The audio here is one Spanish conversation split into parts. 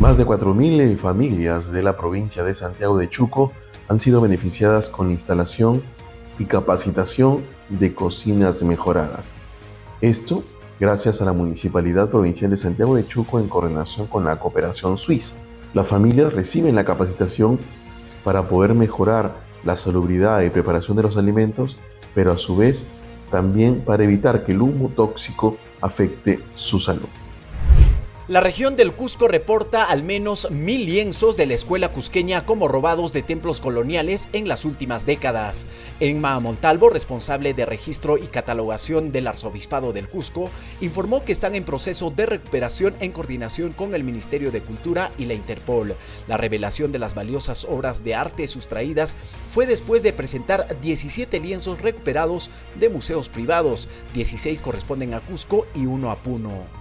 Más de 4.000 familias de la provincia de Santiago de Chuco han sido beneficiadas con la instalación y capacitación de cocinas mejoradas. Esto gracias a la Municipalidad Provincial de Santiago de Chuco en coordinación con la Cooperación Suiza. Las familias reciben la capacitación para poder mejorar la salubridad y preparación de los alimentos, pero a su vez también para evitar que el humo tóxico afecte su salud. La región del Cusco reporta al menos mil lienzos de la escuela cusqueña como robados de templos coloniales en las últimas décadas. Enma Montalvo, responsable de registro y catalogación del Arzobispado del Cusco, informó que están en proceso de recuperación en coordinación con el Ministerio de Cultura y la Interpol. La revelación de las valiosas obras de arte sustraídas fue después de presentar 17 lienzos recuperados de museos privados, 16 corresponden a Cusco y uno a Puno.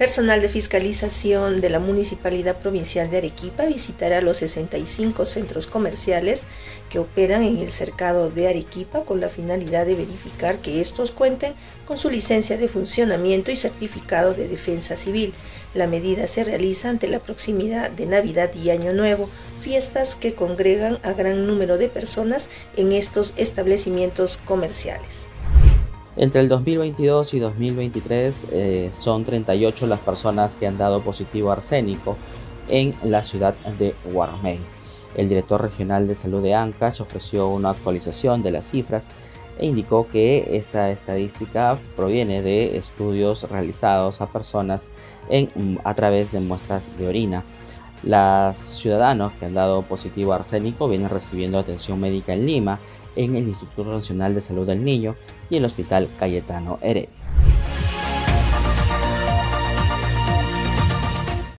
Personal de fiscalización de la Municipalidad Provincial de Arequipa visitará los 65 centros comerciales que operan en el cercado de Arequipa con la finalidad de verificar que estos cuenten con su licencia de funcionamiento y certificado de defensa civil. La medida se realiza ante la proximidad de Navidad y Año Nuevo, fiestas que congregan a gran número de personas en estos establecimientos comerciales. Entre el 2022 y 2023 eh, son 38 las personas que han dado positivo arsénico en la ciudad de Guarmey. El director regional de salud de Ancash ofreció una actualización de las cifras e indicó que esta estadística proviene de estudios realizados a personas a través de muestras de orina. Los ciudadanos que han dado positivo arsénico vienen recibiendo atención médica en Lima en el Instituto Nacional de Salud del Niño y el Hospital Cayetano Heredia.